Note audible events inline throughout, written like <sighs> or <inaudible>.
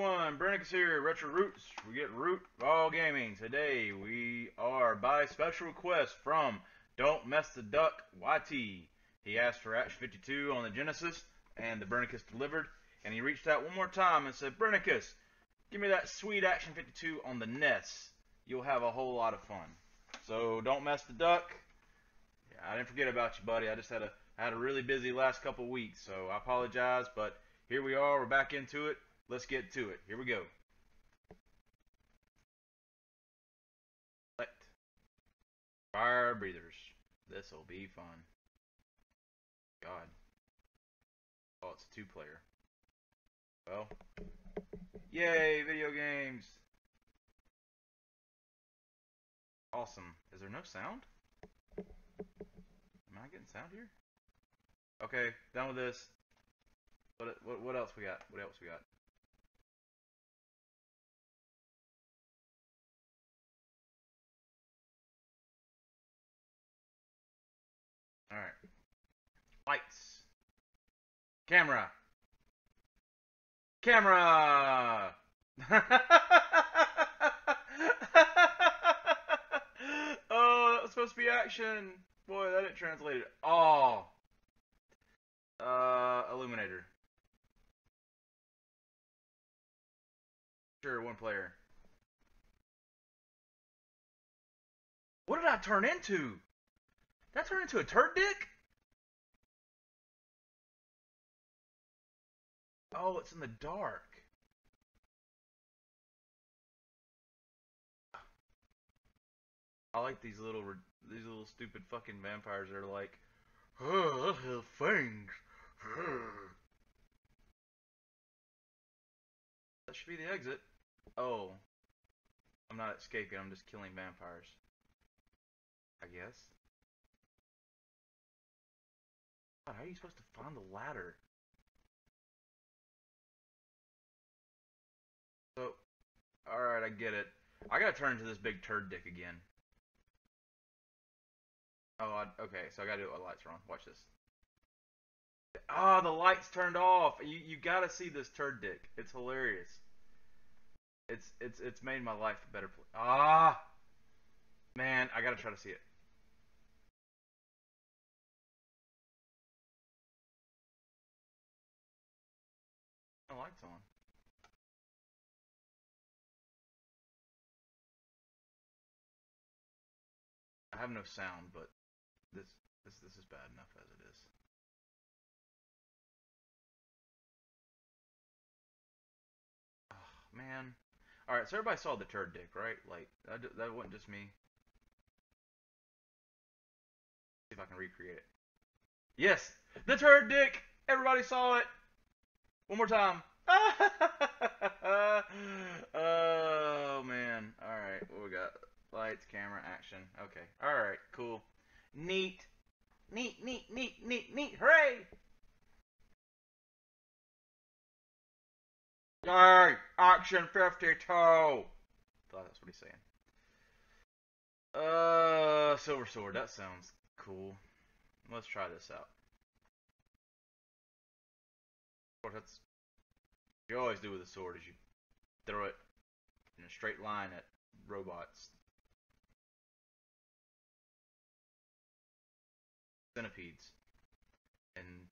everyone, Brenticuss here, RehTro RooTz. We get Root All Gaming. Today we are by special request from Don't Mess the Duck YT. He asked for Action 52 on the Genesis, and the Brenticuss delivered. And he reached out one more time and said, Brenticuss, give me that sweet Action 52 on the NES. You'll have a whole lot of fun. So don't mess the duck. Yeah, I didn't forget about you, buddy. I just had a I had a really busy last couple weeks, so I apologize, but here we are. We're back into it. Let's get to it. Here we go. Select fire breathers. This will be fun. God. Oh, it's a two player. Well, yay, video games. Awesome. Is there no sound? Am I getting sound here? Okay, done with this. What, what, what else we got? What else we got? Lights. Camera. Camera! <laughs> oh, that was supposed to be action. Boy, that didn't translate it. Oh. Uh, Illuminator. Sure, one player. What did I turn into? Did I turn into a turd dick? Oh, it's in the dark. I like these little these little stupid fucking vampires. They're like, oh, have fangs. That should be the exit. Oh. I'm not escaping, I'm just killing vampires. I guess. God, how are you supposed to find the ladder? Alright, I get it. I gotta turn into this big turd dick again. Oh, I, okay, so I gotta do it the lights are on. Watch this. Ah, oh, the lights turned off. You you gotta see this turd dick. It's hilarious. It's it's it's made my life a better place. Ah, man, I gotta try to see it. The lights on. I have no sound, but this this this is bad enough as it is. Oh, man. Alright, so everybody saw the turd dick, right? Like, that, that wasn't just me. See if I can recreate it. Yes! The turd dick! Everybody saw it! One more time. <laughs> oh, man. Alright, what we got? Lights, camera, action. Okay. Alright, cool. Neat. Neat, neat, neat, neat, neat. Hooray! Yay! Action 52! Thought that's what he's saying. Uh, Silver Sword. That sounds cool. Let's try this out. That's you always do with a sword is you throw it in a straight line at robots. Centipedes and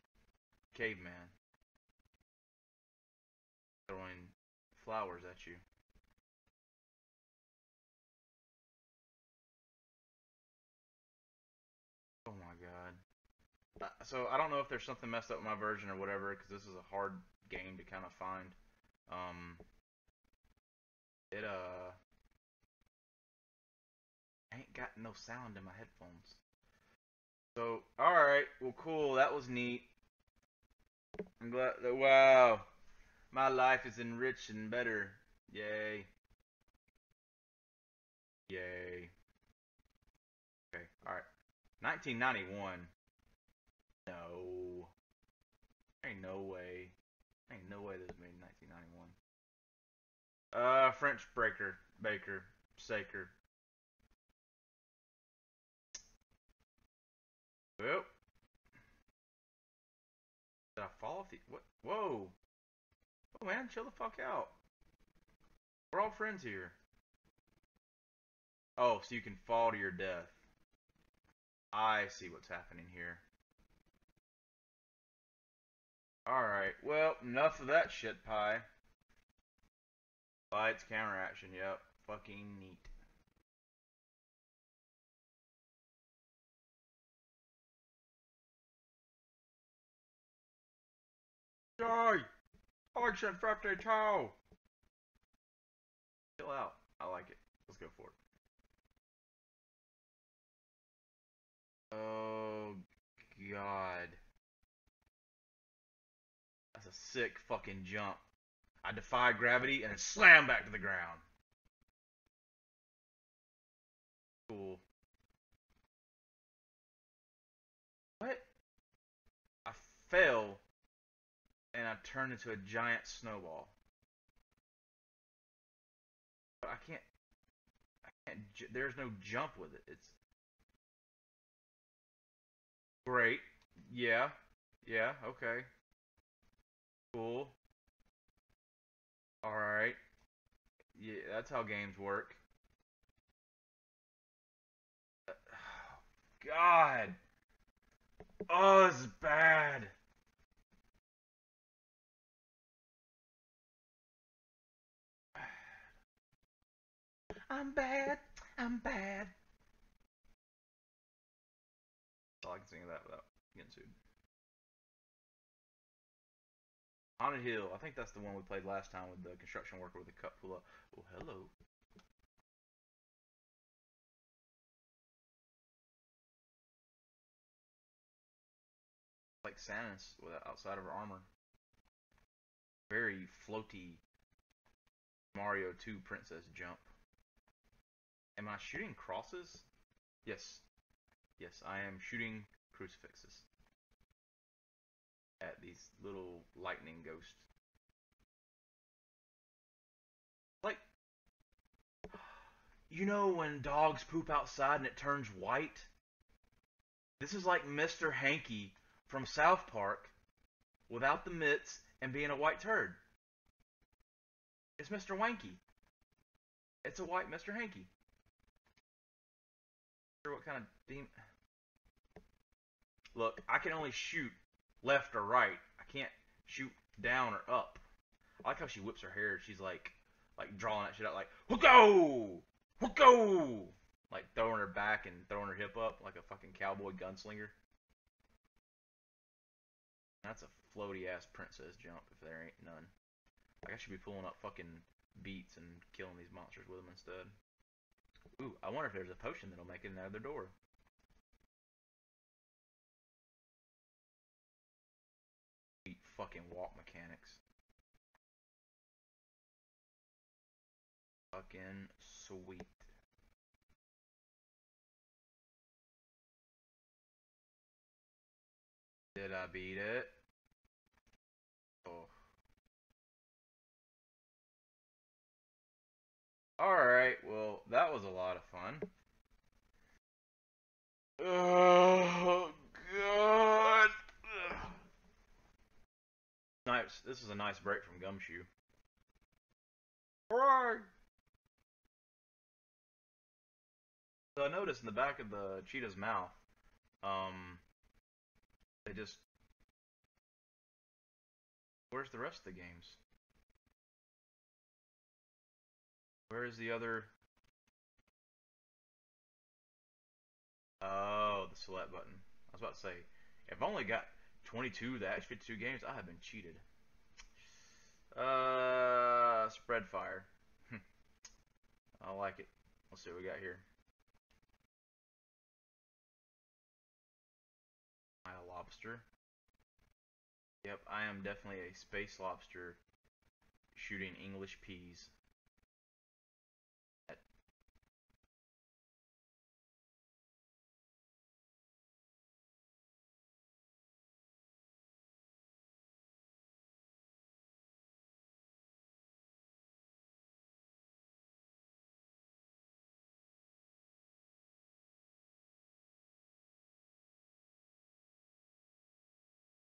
caveman throwing flowers at you. Oh my god. Uh, so I don't know if there's something messed up with my version or whatever, because this is a hard game to kind of find. Um, it uh ain't got no sound in my headphones. So all right, well, cool. That was neat. I'm glad. Wow. My life is enriched and better. Yay. Yay. Okay, alright. 1991. No. Ain't no way. Ain't no way this was made in 1991. Uh, French Breaker. Baker. Saker. Well. Did I fall off the... What? Whoa. Oh man, chill the fuck out. We're all friends here. Oh, so you can fall to your death. I see what's happening here. Alright, well, enough of that shit pie. Fights, counter action, yep. Fucking neat. Die! Action 52! Chill out. I like it. Let's go for it. Oh, God. That's a sick fucking jump. I defy gravity and then slam back to the ground. Cool. What? I fell turned into a giant snowball. But I can't. I can't. There's no jump with it. It's great. Yeah. Yeah. Okay. Cool. All right. Yeah, that's how games work. <sighs> God. Oh, this is bad. I'm bad. I'm bad. So I can sing that without getting sued. Haunted Hill. I think that's the one we played last time with the construction worker with the cup full of. Oh, hello. Like Samus with outside of her armor. Very floaty Mario 2 princess jump. Am I shooting crosses? Yes. Yes, I am shooting crucifixes at these little lightning ghosts. Like, you know when dogs poop outside and it turns white? This is like Mr. Hanky from South Park without the mitts and being a white turd. It's Mr. Wanky. It's a white Mr. Hanky what kind of demon. Look, I can only shoot left or right. I can't shoot down or up. I like how she whips her hair. She's like, like drawing that shit out, like go, go, like throwing her back and throwing her hip up like a fucking cowboy gunslinger. That's a floaty ass princess jump if there ain't none. Like I should be pulling up fucking beats and killing these monsters with them instead. Ooh, I wonder if there's a potion that'll make it in the other door. Fucking walk mechanics. Fucking sweet. Did I beat it? Alright, well, that was a lot of fun. Oh, God. Nice. This is a nice break from Gumshoe. So I noticed in the back of the cheetah's mouth, um, they just... Where's the rest of the games? Is the other? Oh, the select button. I was about to say, if I only got 22 the Ash 52 games, I have been cheated. Uh, spread fire. I like it. Let's see what we got here. A lobster. Yep, I am definitely a space lobster shooting English peas.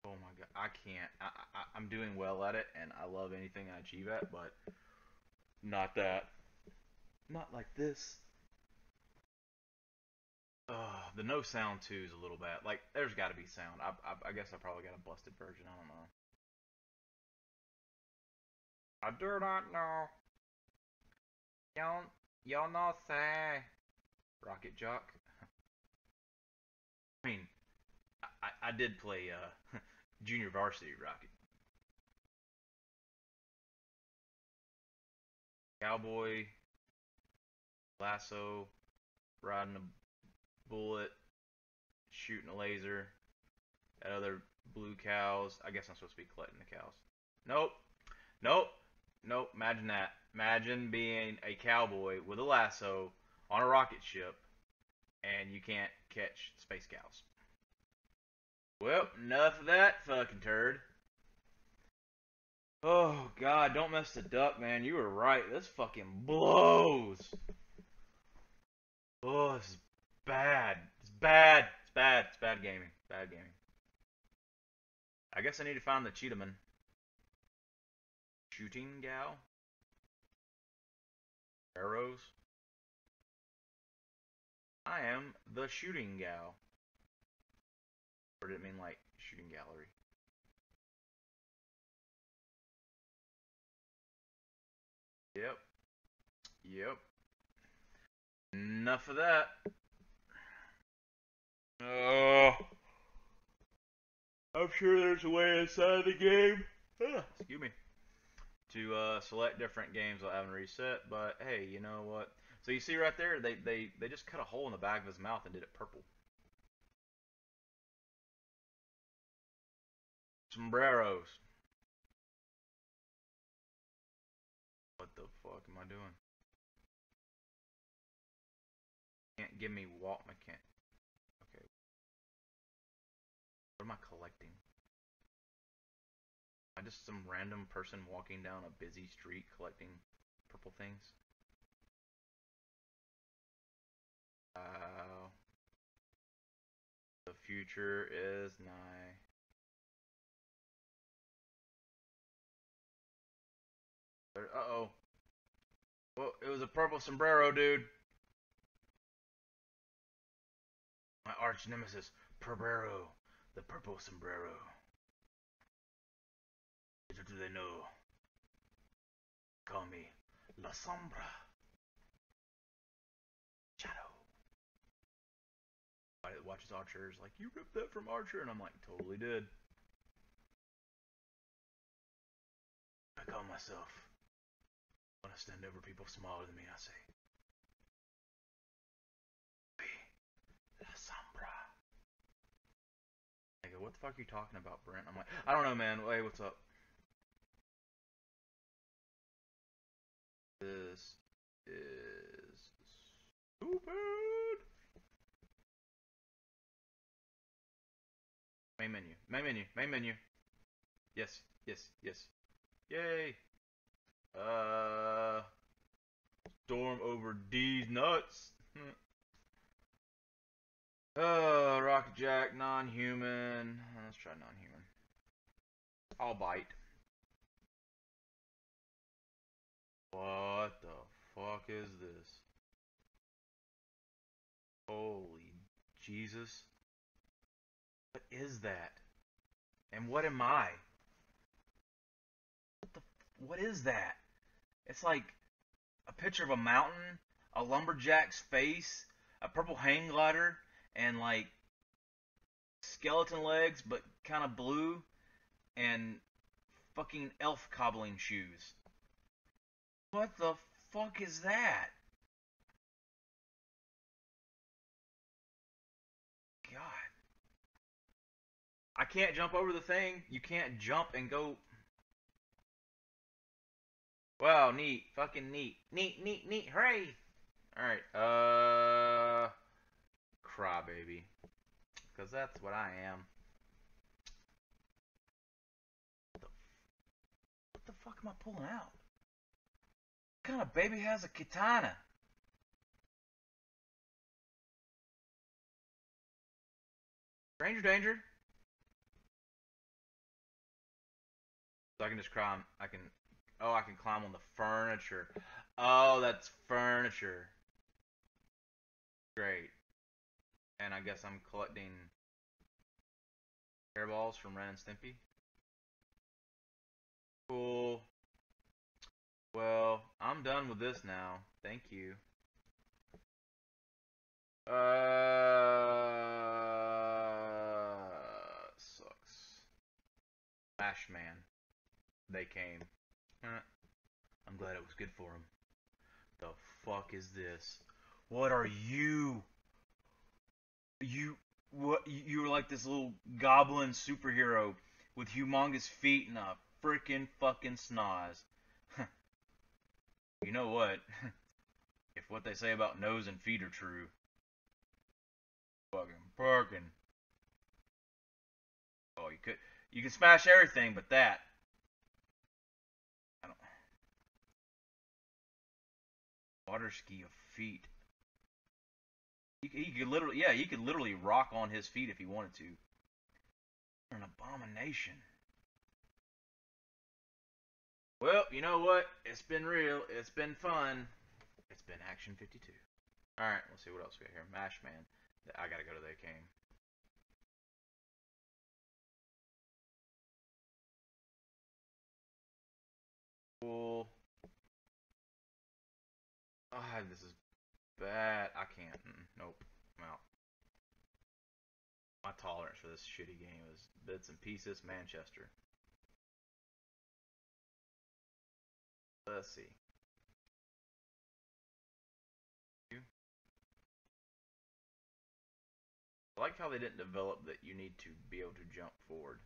Oh my god, I can't. I, I I'm doing well at it, and I love anything I achieve at, but Not that. Not like this. Uh, the no sound too is a little bad. Like, there's got to be sound. I, I, I guess I probably got a busted version. I don't know. I do not know. Y'all, y'all know say. Rocket Jock. <laughs> I mean, I, I did play uh, <laughs> junior varsity Rocket. Cowboy, lasso, riding a bullet, shooting a laser at other blue cows. I guess I'm supposed to be collecting the cows. Nope. Nope. Nope. Imagine that. Imagine being a cowboy with a lasso on a rocket ship and you can't catch space cows. Well, enough of that fucking turd. Oh god, don't mess the duck, man. You were right. This fucking blows. Oh, this is bad. It's bad. It's bad. It's bad gaming. Bad gaming. I guess I need to find the Cheetahman. Shooting gal? Arrows? I am the shooting gal. Or did it mean like shooting gallery? Yep. Yep. Enough of that. Oh. I'm sure there's a way inside the game. Excuse me. To uh, select different games I haven't reset, but hey, you know what? So you see right there, they, they, they just cut a hole in the back of his mouth and did it purple. Sombreros. What the fuck am I doing? Can't give me walk mechanic. Okay. What am I collecting? Am I just some random person walking down a busy street collecting purple things? Wow. The future is nigh. Uh-oh. Well, it was a purple sombrero, dude. My arch nemesis, Perbero, the purple sombrero. Little do they know. Call me La Sombra. Shadow. I watches Archer is like, you ripped that from Archer, and I'm like, totally did. I call myself when I stand over people smaller than me, I say, La Sombra. I go, what the fuck are you talking about, Brent? I'm like, I don't know, man. Hey, what's up? This is stupid. Main menu. Main menu. Main menu. Yes. Yes. Yes. Yay. Uh, storm over D's nuts. uh, Rocket Jack, non-human. Let's try non-human. I'll bite. What the fuck is this? Holy Jesus. What is that? And what am I? What is that? It's like a picture of a mountain, a lumberjack's face, a purple hang glider, and like skeleton legs, but kind of blue, and fucking elf cobbling shoes. What the fuck is that? God. I can't jump over the thing. You can't jump and go Wow, neat. Fucking neat. Neat, neat, neat. Hooray! Alright, uh... Crybaby. Because that's what I am. What the, fuck am I pulling out? What kind of baby has a katana? Stranger danger. So I can just cry. I can Oh, I can climb on the furniture. Oh, that's furniture. Great. And I guess I'm collecting hairballs from Ren and Stimpy. Cool. Well, I'm done with this now. Thank you. Uh, sucks. Mash Man. They came. I'm glad it was good for him. The fuck is this? What are you? You what? You were like this little goblin superhero with humongous feet and a freaking fucking snoz. <laughs> you know what? <laughs> if what they say about nose and feet are true, fucking fucking. Oh, you could you can smash everything but that. I don't. Water ski of feet. He, could literally, yeah, he could literally rock on his feet if he wanted to. An abomination. Well, you know what? It's been real. It's been fun. It's been Action 52. Alright, let's see what else we got here. Mash Man. I gotta go to the game. Cool. This is bad. I can't. Nope. I'm out. My tolerance for this shitty game is bits and pieces. Manchester. Let's see. I like how they didn't develop that you need to be able to jump forward.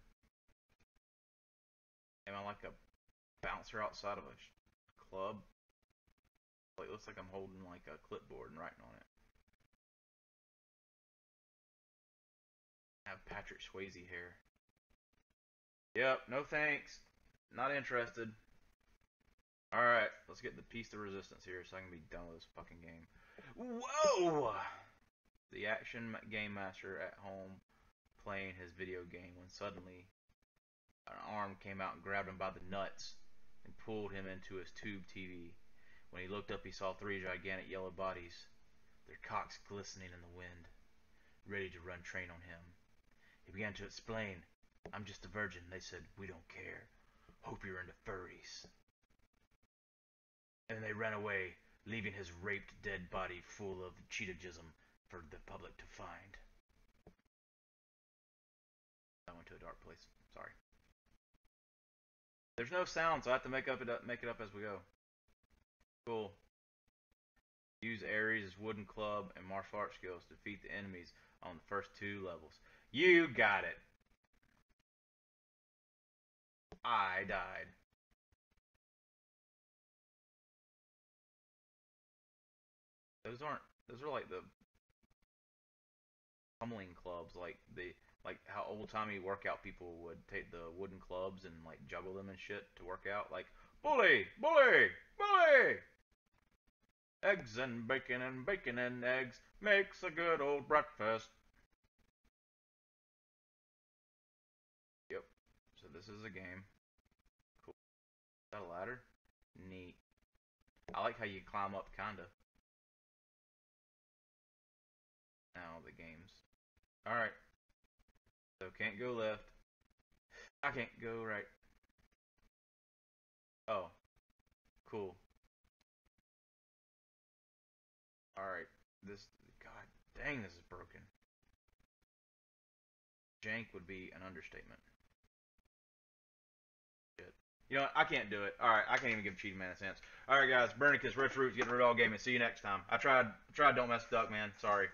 Am I like a bouncer outside of a club? It looks like I'm holding like a clipboard and writing on it. I have Patrick Swayze hair. Yep, no thanks. Not interested. Alright, let's get the piece of resistance here so I can be done with this fucking game. Whoa! the action game master at home playing his video game when suddenly an arm came out and grabbed him by the nuts and pulled him into his tube TV. When he looked up, he saw three gigantic yellow bodies, their cocks glistening in the wind, ready to run train on him. He began to explain, I'm just a virgin. They said, We don't care. Hope you're into furries. And they ran away, leaving his raped dead body full of cheetah jism for the public to find. I went to a dark place. Sorry. There's no sound, so I have to make up it up, make it up as we go. Cool. Use Aries' wooden club and martial arts skills to defeat the enemies on the first two levels. You got it. I died. Those aren't. Those are like the tumbling clubs, like the like how old timey workout people would take the wooden clubs and like juggle them and shit to work out. Like bully, bully, bully. Eggs and bacon and bacon and eggs makes a good old breakfast. Yep. So this is a game. Cool. Is that a ladder? Neat. I like how you climb up, kinda. Now the games. Alright. So can't go left. I can't go right. Oh. Cool. Alright. This, god dang, this is broken. Jank would be an understatement. Shit. You know what? I can't do it. Alright, I can't even give Cheetahmen a sense. Alright guys, Brenticuss, Rich Roots, getting rid of all gaming. See you next time. I tried, tried Don't Mess Duck, man. Sorry.